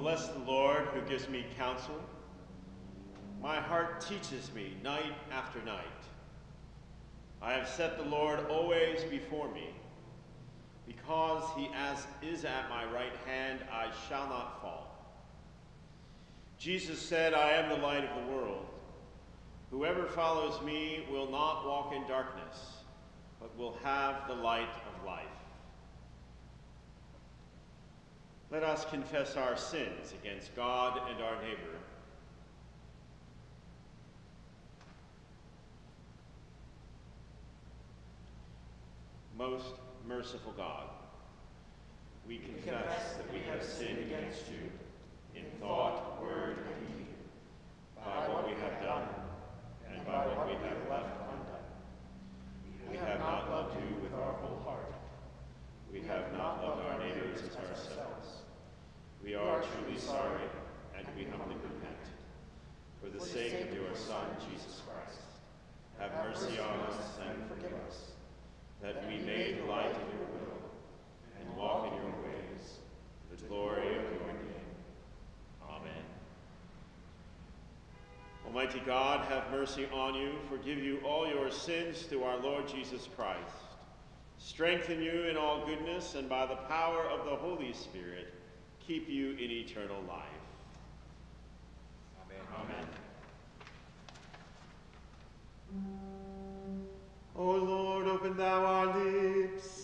bless the Lord who gives me counsel. My heart teaches me night after night. I have set the Lord always before me. Because he as is at my right hand, I shall not fall. Jesus said, I am the light of the world. Whoever follows me will not walk in darkness, but will have the light of life. Let us confess our sins against God and our neighbor. Most merciful God, we confess that we have sinned against you in thought, word, and deed, by what we have done and by what we have left undone. We have not loved you with our whole heart. We have not loved our neighbors as ourselves. We are truly sorry, and we humbly repent. For the sake of your Son, Jesus Christ, have mercy on us and forgive us, that we may delight in your will and walk in your ways, the glory of your name. Amen. Almighty God, have mercy on you, forgive you all your sins through our Lord Jesus Christ, strengthen you in all goodness, and by the power of the Holy Spirit, keep you in eternal life. Amen. Amen. O Lord, open thou our lips.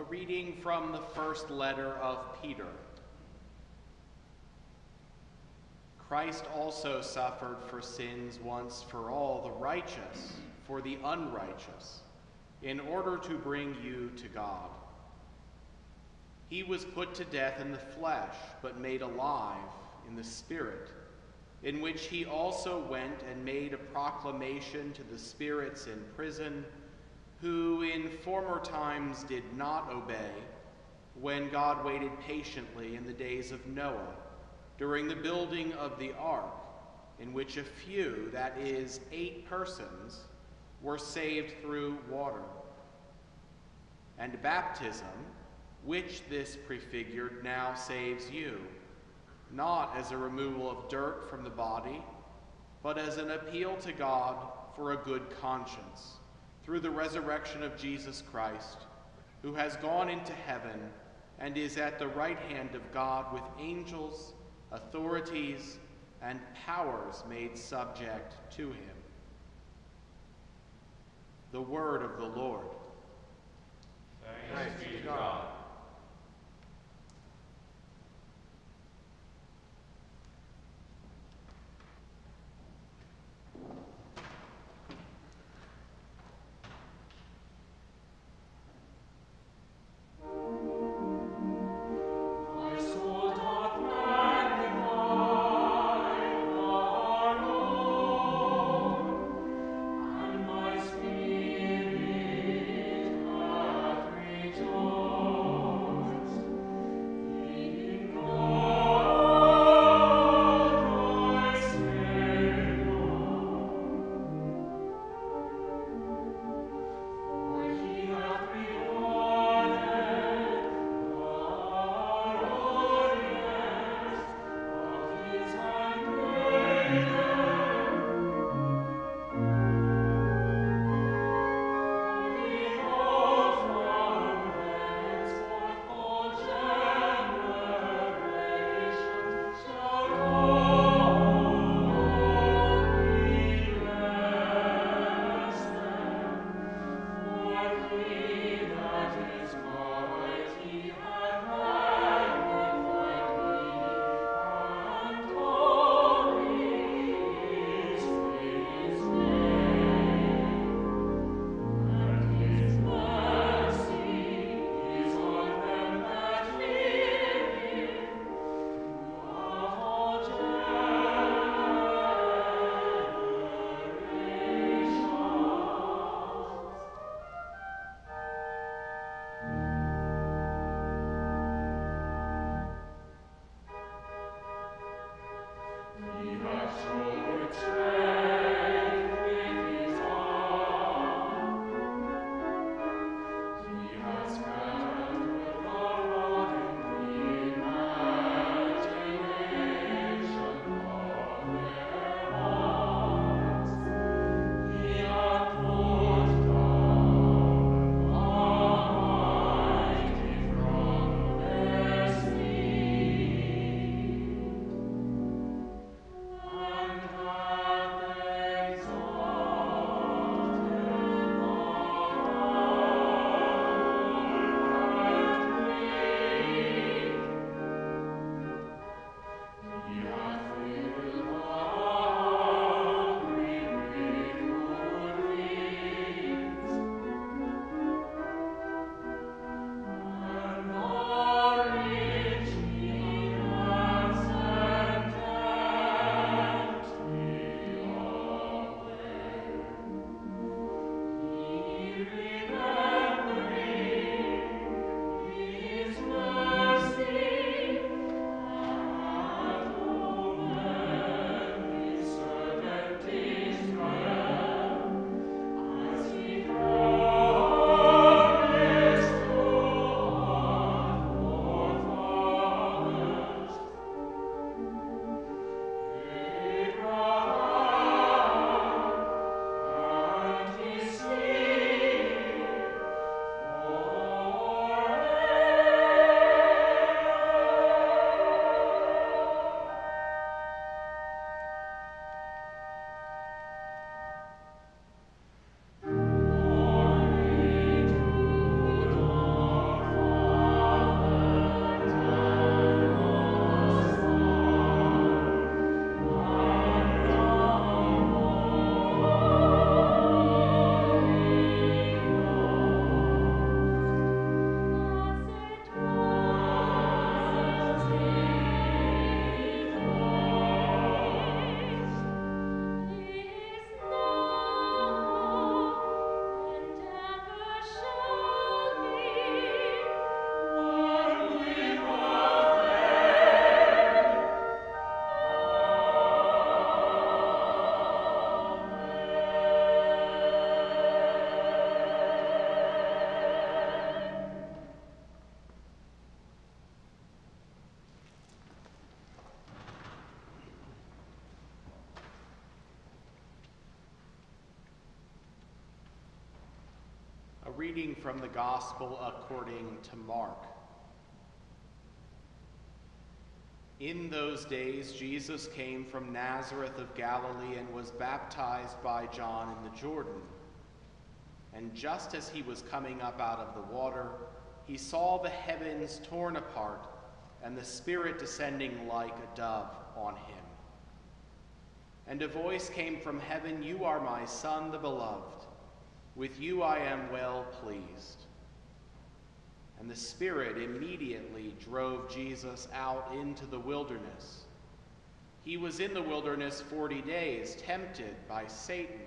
A reading from the first letter of Peter. Christ also suffered for sins once for all, the righteous for the unrighteous, in order to bring you to God. He was put to death in the flesh, but made alive in the Spirit, in which he also went and made a proclamation to the spirits in prison who in former times did not obey, when God waited patiently in the days of Noah, during the building of the ark, in which a few, that is, eight persons, were saved through water. And baptism, which this prefigured, now saves you, not as a removal of dirt from the body, but as an appeal to God for a good conscience through the resurrection of Jesus Christ, who has gone into heaven and is at the right hand of God with angels, authorities, and powers made subject to him. The word of the Lord. Thanks be to God. Reading from the Gospel according to Mark. In those days, Jesus came from Nazareth of Galilee and was baptized by John in the Jordan. And just as he was coming up out of the water, he saw the heavens torn apart and the Spirit descending like a dove on him. And a voice came from heaven You are my Son, the beloved. With you I am well pleased. And the Spirit immediately drove Jesus out into the wilderness. He was in the wilderness 40 days, tempted by Satan.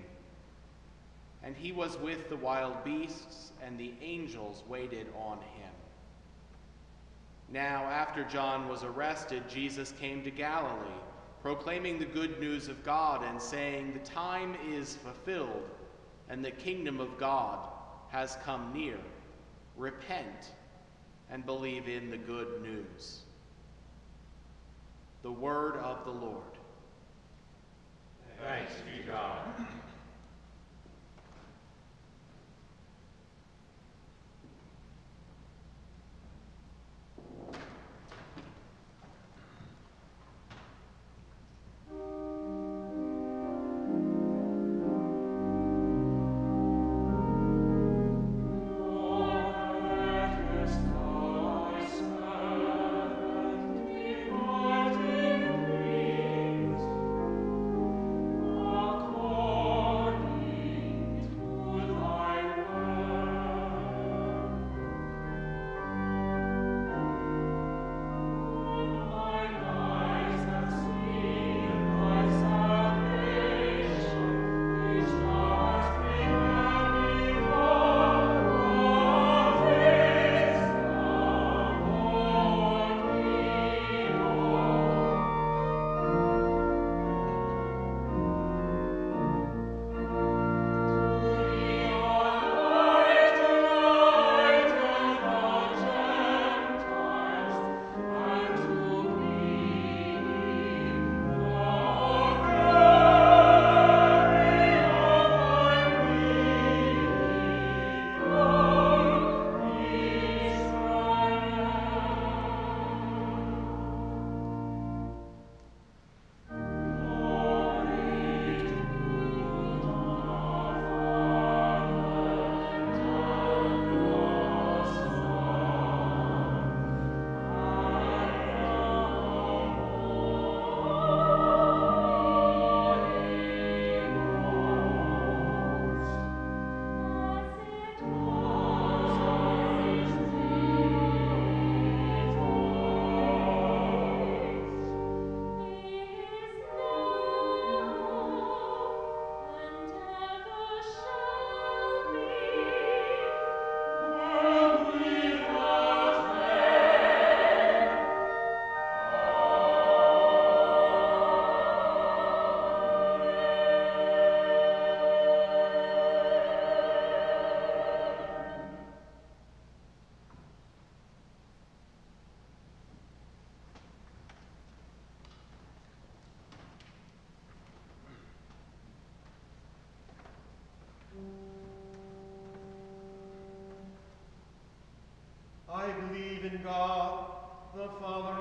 And he was with the wild beasts, and the angels waited on him. Now, after John was arrested, Jesus came to Galilee, proclaiming the good news of God and saying, The time is fulfilled, and the kingdom of God has come near. Repent and believe in the good news. The word of the Lord. Thanks be God. God, the Father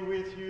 with you.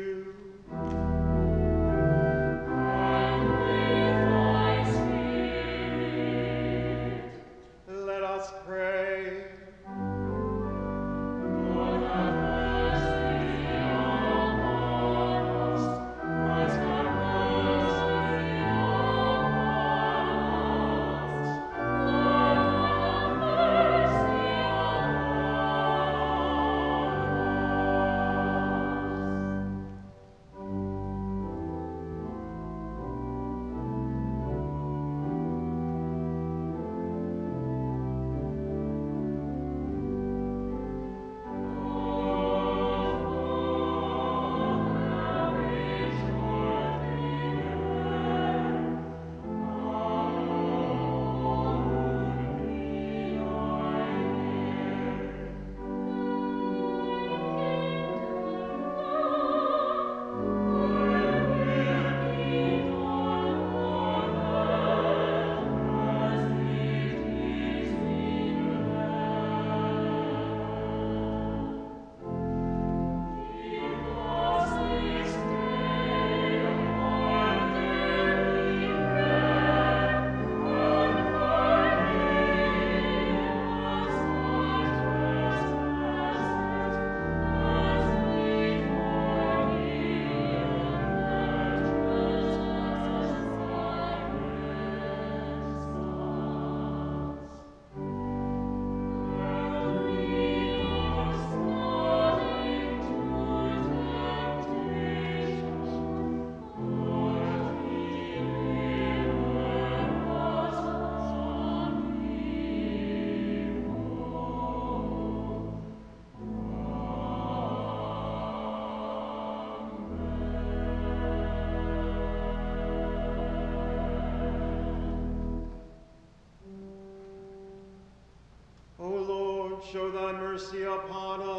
Show thy mercy upon us.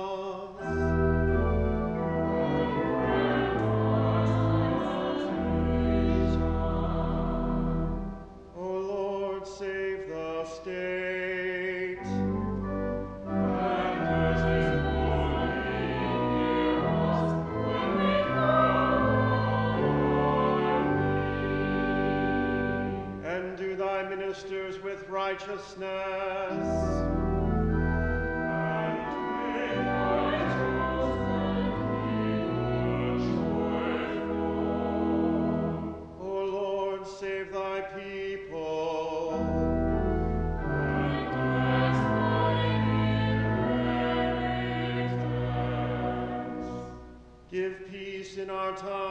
In our time,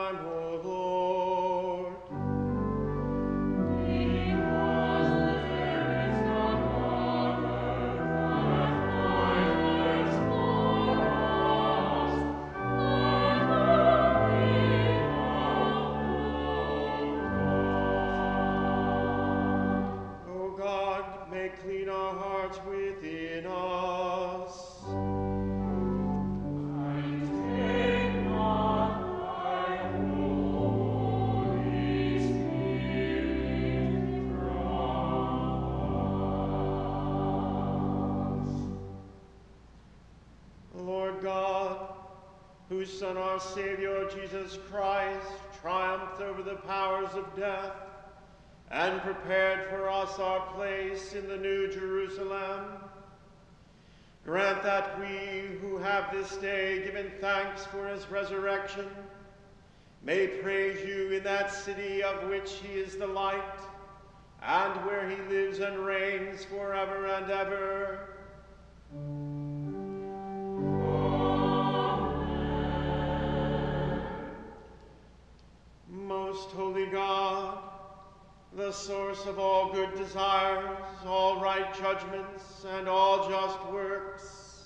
our Savior, Jesus Christ, triumphed over the powers of death and prepared for us our place in the New Jerusalem, grant that we who have this day given thanks for his resurrection may praise you in that city of which he is the light and where he lives and reigns forever and ever. The source of all good desires, all right judgments, and all just works,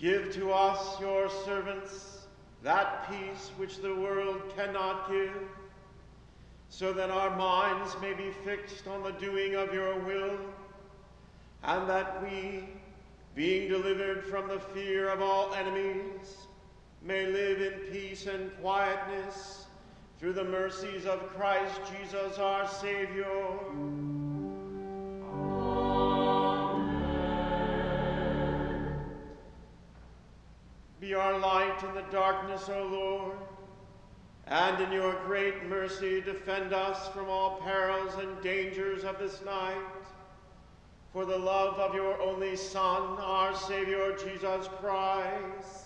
give to us, your servants, that peace which the world cannot give, so that our minds may be fixed on the doing of your will, and that we, being delivered from the fear of all enemies, may live in peace and quietness through the mercies of Christ Jesus our Savior. Amen. Be our light in the darkness, O Lord, and in your great mercy defend us from all perils and dangers of this night. For the love of your only Son, our Savior Jesus Christ.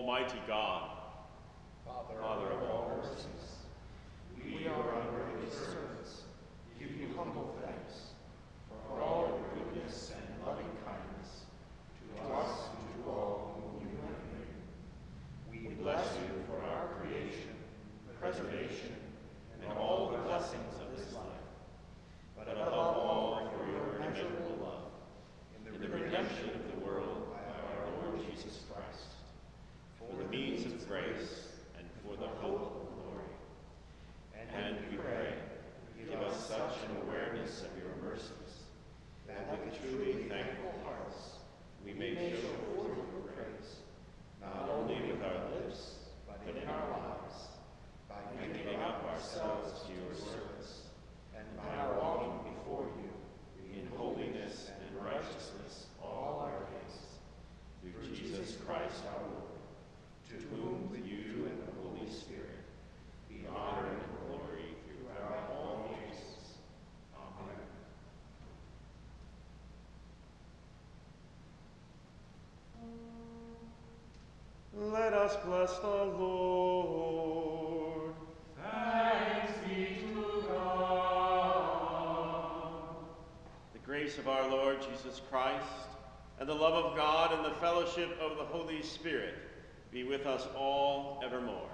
Almighty God, Father, Father of all us bless the Lord. Thanks be to God. The grace of our Lord Jesus Christ, and the love of God, and the fellowship of the Holy Spirit be with us all evermore.